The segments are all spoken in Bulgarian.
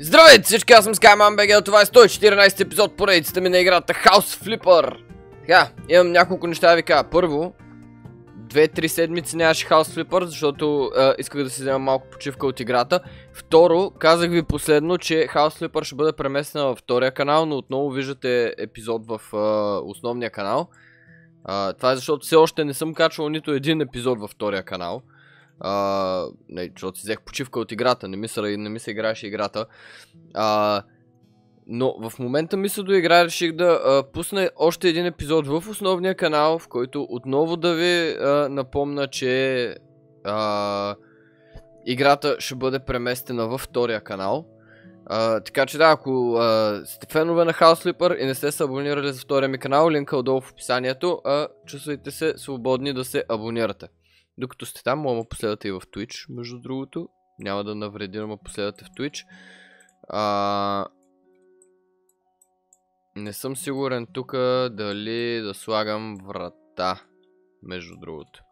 Здравейте всички, аз съм SkymanBG, това е 114 епизод поредицата ми на играта House Flipper. Така, имам няколко неща да ви кажа. Първо, 2-3 седмици нямаше House Flipper, защото исках да си взема малко почивка от играта. Второ, казах ви последно, че House Flipper ще бъде преместена във втория канал, но отново виждате епизод в основния канал. Това е защото все още не съм качвал нито един епизод във втория канал. А, не, защото си взех почивка от играта, не ми се, не ми се играеше играта. А, но в момента ми се доигра, реших да а, пусна още един епизод в основния канал, в който отново да ви а, напомна, че а, играта ще бъде преместена във втория канал. А, така че да, ако а, сте фенове на House Flipper и не сте се абонирали за втория ми канал, линка е отдолу в описанието, а, чувствайте се свободни да се абонирате. Докато сте там, мога да последвате и в Twitch, между другото. Няма да навреди, но последвате в Twitch. А... Не съм сигурен тук дали да слагам врата, между другото.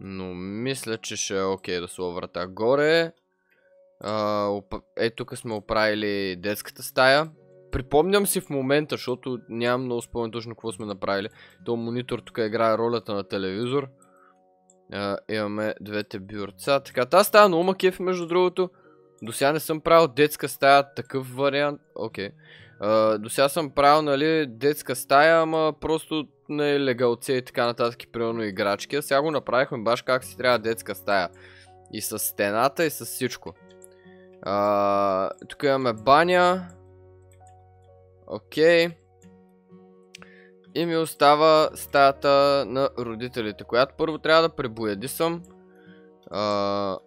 Но мисля, че ще е окей да сложа врата. Горе, а, е тук сме оправили детската стая. Припомням си в момента, защото нямам много спомен точно какво сме направили. То монитор тук играе ролята на телевизор. Имаме двете бюрца. Така, тази стая много ма кеф, между другото. До сега не съм правил детска стая, такъв вариант. Окей. Okay. до сега съм правил, нали, детска стая, ама просто не нали, легалце и така нататък, примерно играчки. А сега го направихме баш как си трябва детска стая. И с стената, и с всичко. Тук имаме баня. Окей. Okay. И ми остава стаята на родителите, която първо трябва да пребояди съм. А...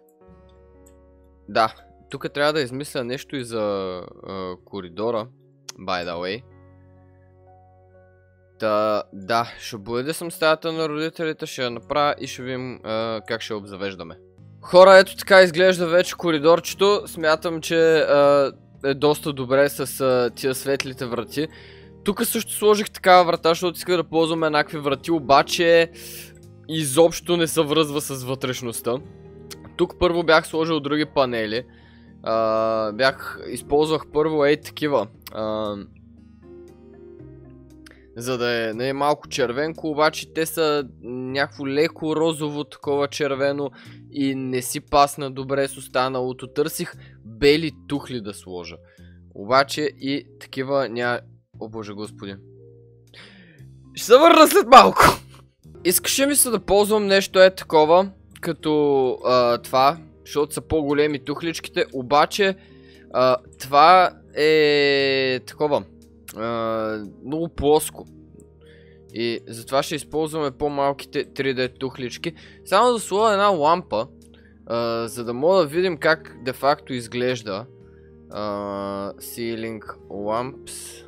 Да, тук трябва да измисля нещо и за а, коридора, by the way. Та, да, ще боядя съм стаята на родителите, ще я направя и ще видим а, как ще обзавеждаме. Хора, ето така изглежда вече коридорчето. Смятам, че а, е доста добре с а, тия светлите врати. Тук също сложих такава врата, защото исках да ползвам еднакви врати, обаче изобщо не се връзва с вътрешността. Тук първо бях сложил други панели. А, бях, използвах първо ей такива. А, за да е, не е малко червенко, обаче те са някакво леко розово такова червено и не си пасна добре с останалото. Търсих бели тухли да сложа. Обаче и такива ня... О боже господи. Ще се върна след малко. Искаше ми се да ползвам нещо е такова, като това, защото са по-големи тухличките, обаче това е такова, а, много плоско. И затова ще използваме по-малките 3D тухлички. Само да сложа една лампа, за да мога да видим как де-факто изглежда. Uh, ceiling lamps.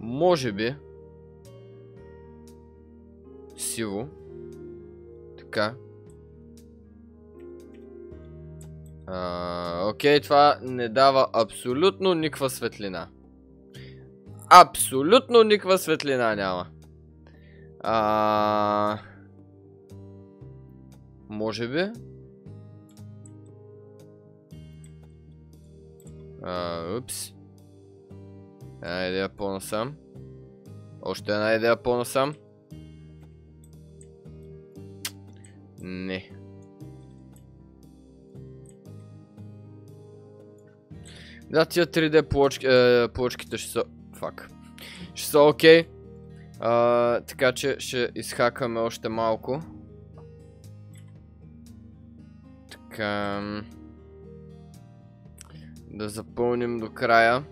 Може би. Сиво. Така. А, окей, това не дава абсолютно никаква светлина. Абсолютно никаква светлина няма. А... Може би. А, упс. Една идея по-насам. Още една идея по-насам. Не. Да, тия 3D плочки, е, плочките ще са... Фак. Ще са окей. Така че ще изхакаме още малко. Така... Да запълним до края.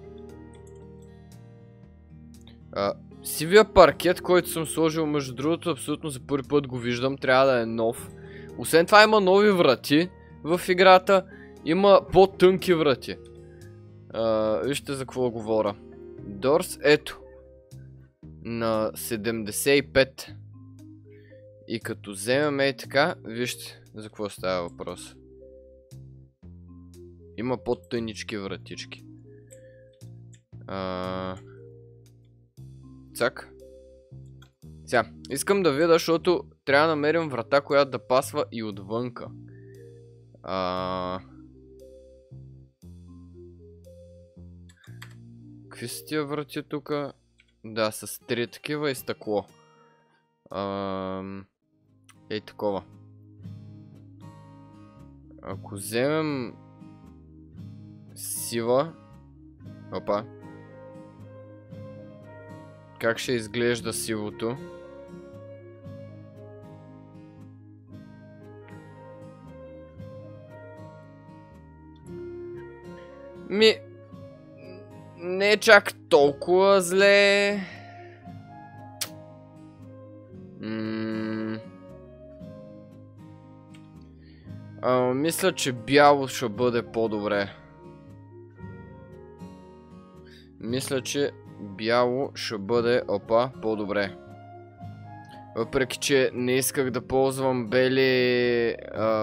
Сивия паркет, който съм сложил, между другото, абсолютно за първи път го виждам, трябва да е нов. Освен това има нови врати в играта, има по-тънки врати. А, вижте за какво говоря. Дорс, ето. На 75. И като вземем и така, вижте за какво става въпрос. Има по-тънички вратички. А... Цак. Сега, искам да видя, защото трябва да намерим врата, която да пасва и отвънка. А... Какви са тия врати тука? Да, с три такива и стъкло. Ам... Ей такова. Ако вземем сива... Опа. Как ще изглежда сивото? Ми... Не е чак толкова зле. А, мисля, че бяло ще бъде по-добре. Мисля, че бяло ще бъде, опа, по-добре. Въпреки, че не исках да ползвам бели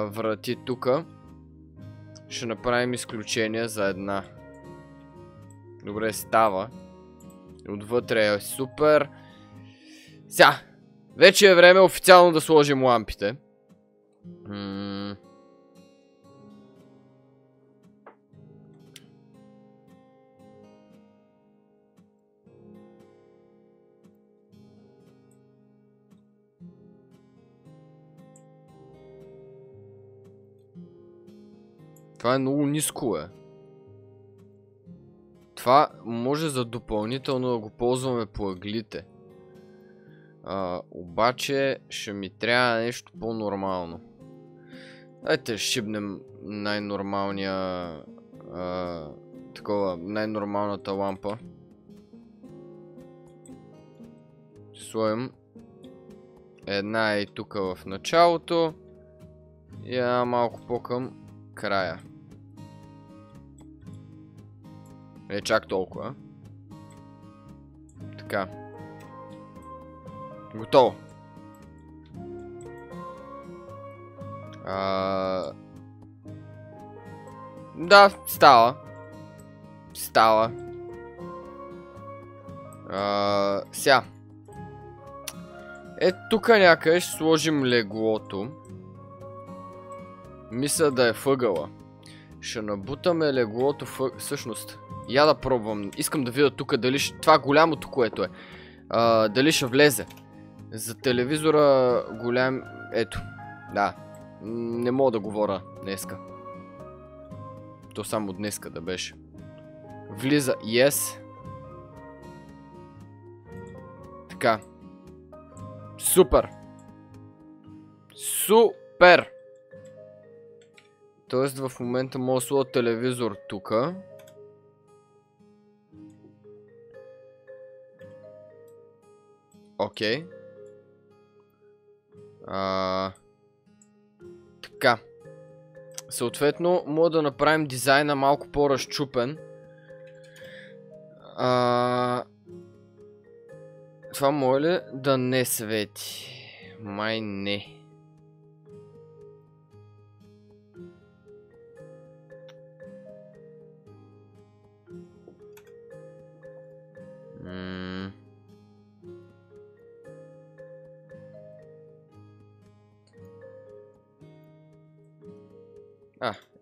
врати тука, ще направим изключение за една. Добре, става. Отвътре е супер. Сега, вече е време официално да сложим лампите. М, Това е много ниско, е. Това може за допълнително да го ползваме по ъглите. А, обаче ще ми трябва нещо по-нормално. Дайте шибнем най-нормалния... такова, най-нормалната лампа. Сложим една е тук в началото и една малко по-към края. Не чак толкова. Така. Готово. А... Да, става. Става. А... Ся. Е, тук някъде ще сложим леглото. Мисля да е въгъла. Ще набутаме леглото в... Всъщност, я да пробвам. Искам да видя тук дали ще... Това голямото, което е. А, дали ще влезе. За телевизора голям... Ето. Да. Не мога да говоря днеска. То само днеска да беше. Влиза. Yes. Така. Супер. Супер. Тоест в момента мога да сложа телевизор тука. Окей. Така. Съответно, мога да направим дизайна малко по-разчупен. А, Това може ли да не свети? Май не.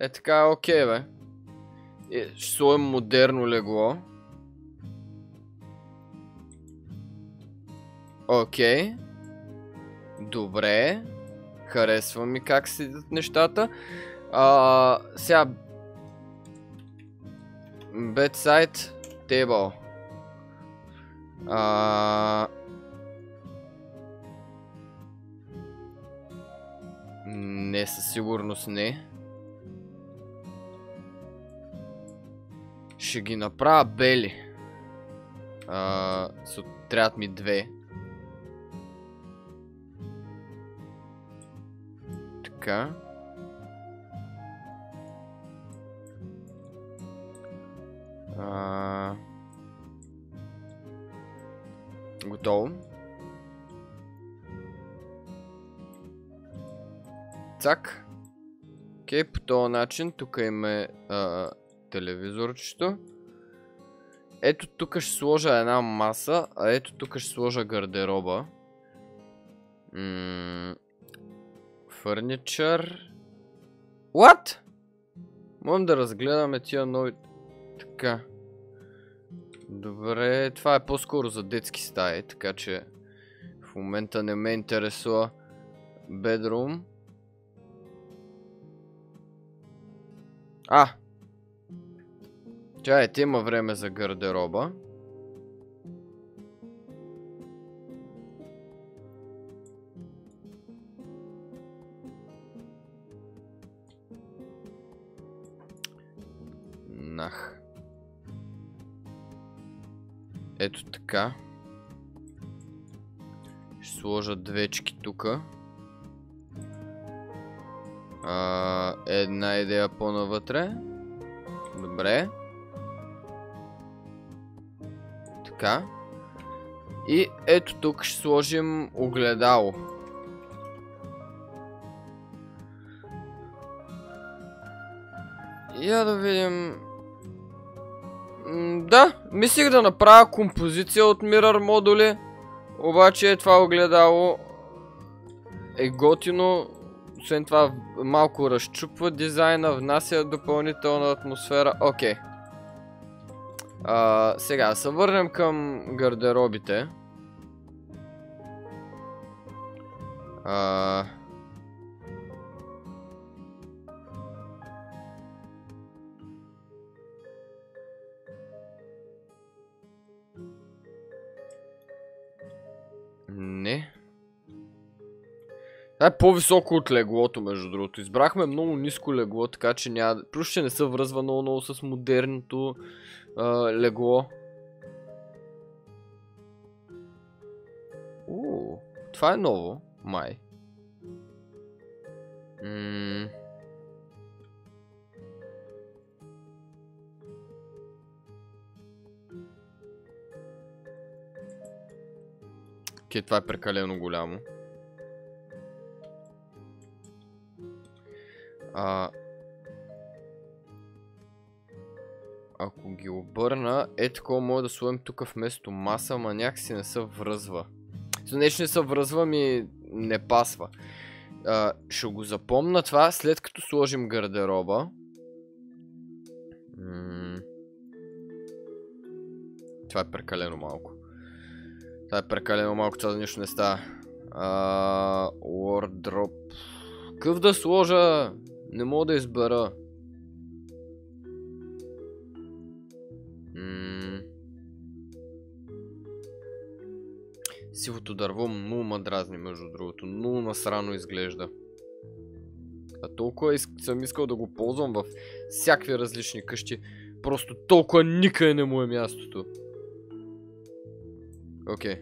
Е така, окей бе. Е, ще модерно легло. Окей. Добре. Харесва ми как седят нещата. А, сега... Bedside table. А... Не, със сигурност не. Ще ги направя бели. А, трябват ми две. Така. А... Готово. Цак. Окей, по този начин. Тук има телевизорчето. Ето тук ще сложа една маса, а ето тук ще сложа гардероба. Фърничър. What? Можем да разгледаме тия нови... Така. Добре, това е по-скоро за детски стаи, така че в момента не ме интересува bedroom. А! Чайте, има време за гардероба. Нах. Ето така. Ще сложа двечки тука. Една идея по-навътре. Добре. Така. И ето тук ще сложим огледало. Я да видим... да, мислих да направя композиция от Mirror модули. Обаче това огледало е готино. Освен това малко разчупва дизайна, внася допълнителна атмосфера. Окей. Сега, се върнем към гардеробите. А... Не. Това е по-високо от леглото, между другото. Избрахме много ниско легло, така че няма... Плюс ще не се връзва много, много с модерното а, легло. Уу, това е ново, май. Ммм... Окей, това е прекалено голямо. А... Ако ги обърна, е такова мога да сложим тук вместо маса, ама някакси не се връзва. За нещо не се връзва ми не пасва. А, ще го запомна това след като сложим гардероба. Това е прекалено малко. Това е прекалено малко, това нищо не става. Wardrobe. Къв да сложа? Не мога да избера. Сивото дърво много ма дразни, между другото. Много насрано изглежда. А толкова съм искал да го ползвам в всякакви различни къщи. Просто толкова никъде не му е мястото. Окей.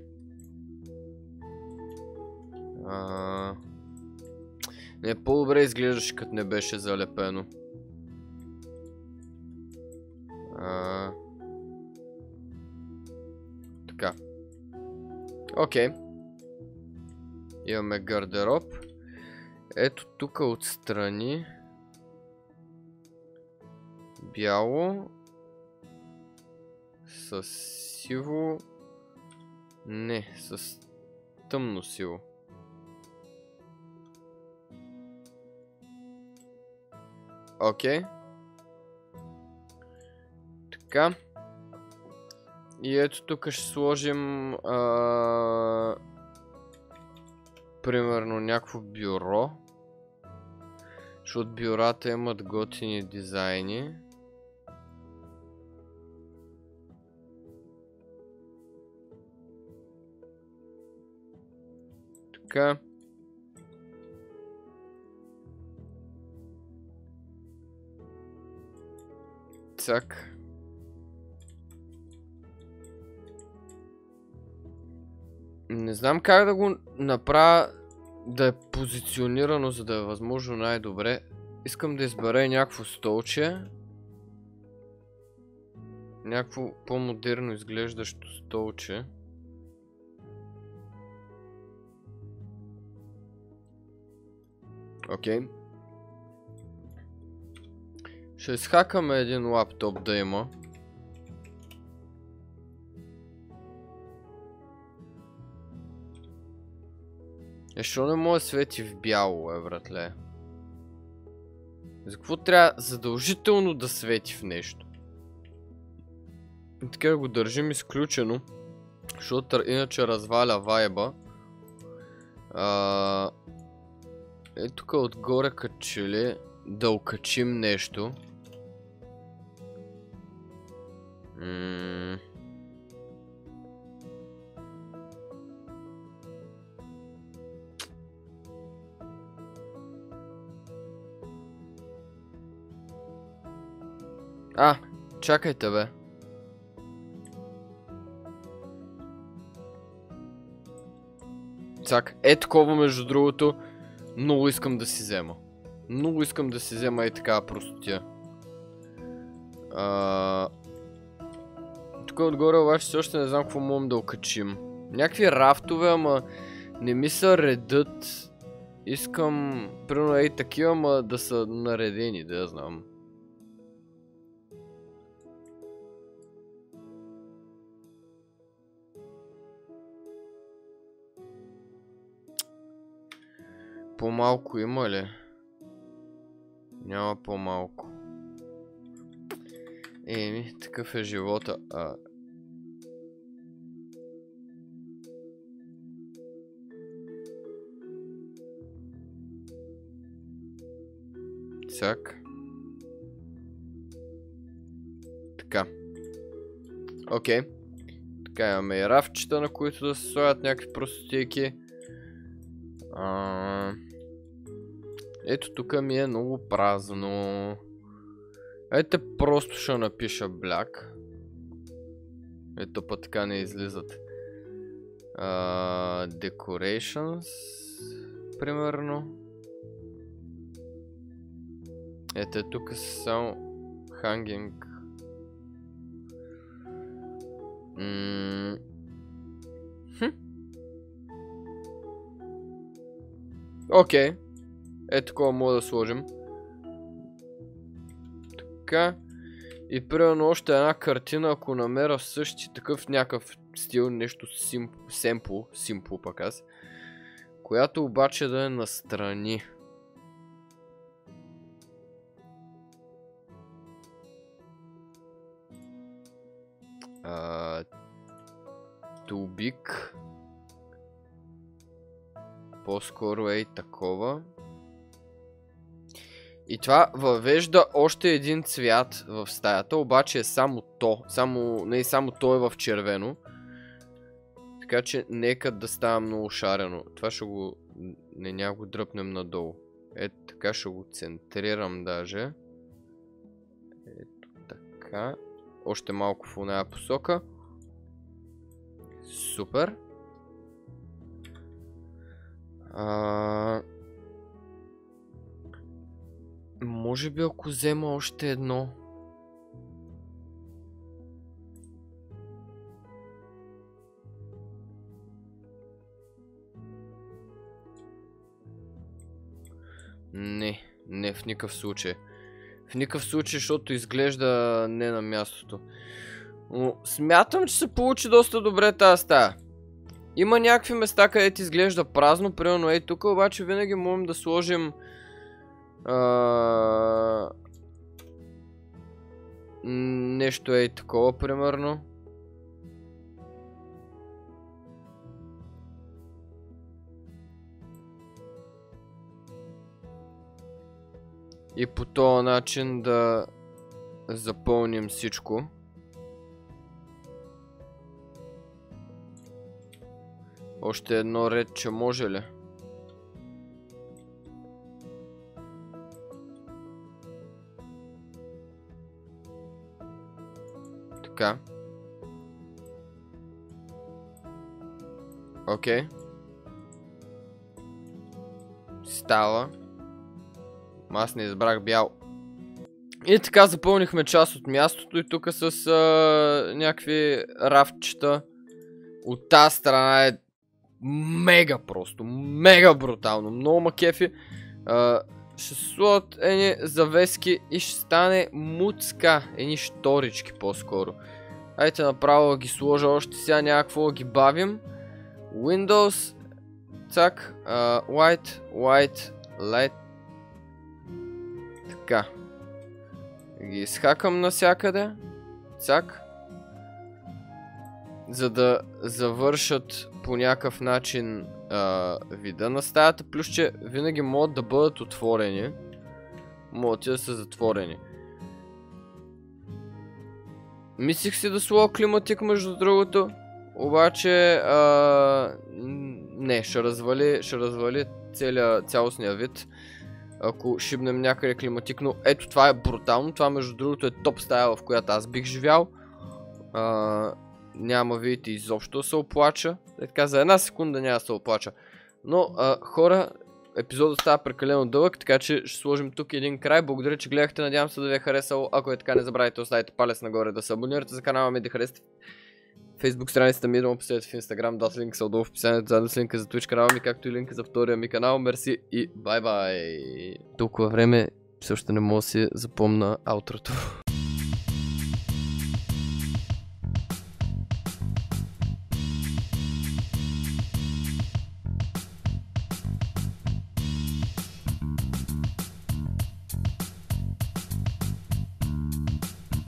Не, по-добре изглеждаше като не беше залепено. Окей. Имаме гардероб. Ето тук отстрани. Бяло. С сиво. Не, с тъмно сило. Окей. Така. И ето тук ще сложим а... примерно някакво бюро. Защото бюрата имат готини дизайни. Така. Цак. Не знам как да го направя да е позиционирано, за да е възможно най-добре. Искам да избера някакво столче. Някакво по-модерно изглеждащо столче. Окей. Okay. Ще изхакаме един лаптоп да има. Е, що не може свети в бяло, е, братле? За какво трябва задължително да свети в нещо? И така го държим изключено, защото иначе разваля вайба. А, е тук отгоре качели да окачим нещо. Ммм... А, чакайте бе. Цак, е такова между другото, много искам да си взема. Много искам да си взема и така простотия. А... Тук отгоре обаче все още не знам какво можем да окачим. Някакви рафтове, ама не ми са редът. Искам, примерно ей такива, ама да са наредени, да я знам. По-малко има ли? Няма по-малко. Еми, такъв е живота. А... Цак. Така. Окей. Така имаме и рафчета, на които да се слагат някакви простотейки. А... Ето тук ми е много празно. Ете просто ще напиша бляк. Ето път така не излизат. Uh, примерно. Ето тук са само hanging. Mm. Окей. Е, такова мога да сложим. Така. И примерно още една картина, ако намеря същи такъв някакъв стил, нещо семпл, симпл пък аз. Която обаче да е настрани. Big. По-скоро е и такова. И това въвежда още един цвят в стаята, обаче е само то. Само, не само то е в червено. Така че нека да става много шарено. Това ще го... Не, няма го дръпнем надолу. Ето така ще го центрирам даже. Ето така. Още малко в оная посока. Супер. А... Може би ако взема още едно. Не, не в никакъв случай. В никакъв случай, защото изглежда не на мястото. Но смятам, че се получи доста добре тази стая. Има някакви места, където изглежда празно, примерно ей тук, обаче винаги можем да сложим а... Нещо е и такова, примерно. И по този начин да запълним всичко. Още едно ред, че може ли? Така. Окей. Става. Аз не избрах бял. И така запълнихме част от мястото и тук с а, някакви рафчета. От тази страна е мега просто, мега брутално, много макефи. Ще слот едни завески и ще стане муцка, едни шторички по-скоро. Айде направо ги сложа още сега някакво да ги бавим. Windows, цак, white, white, light. Така. Ги изхакам навсякъде. Цак. За да завършат по някакъв начин а, вида на стаята, плюс че винаги могат да бъдат отворени. Могат и да са затворени. Мислих си да слова климатик между другото. Обаче, а, не, ще развали, ще развали целия, цялостния вид. Ако шибнем някъде климатик, но ето това е брутално. Това между другото е топ стая, в която аз бих живял. А, няма видите изобщо да се оплача. Е така, за една секунда няма да се оплача. Но а, хора, епизодът става прекалено дълъг, така че ще сложим тук един край. Благодаря, че гледахте. Надявам се да ви е харесало. Ако е така, не забравяйте оставите палец нагоре, да се абонирате за канала ми, да харесате Facebook страницата ми, да му последвате в Instagram, да линк са отдолу в описанието, заедно с линка за Twitch канала ми, както и линка за втория ми канал. Мерси и бай бай! Толкова време също не мога да си запомна аутрото.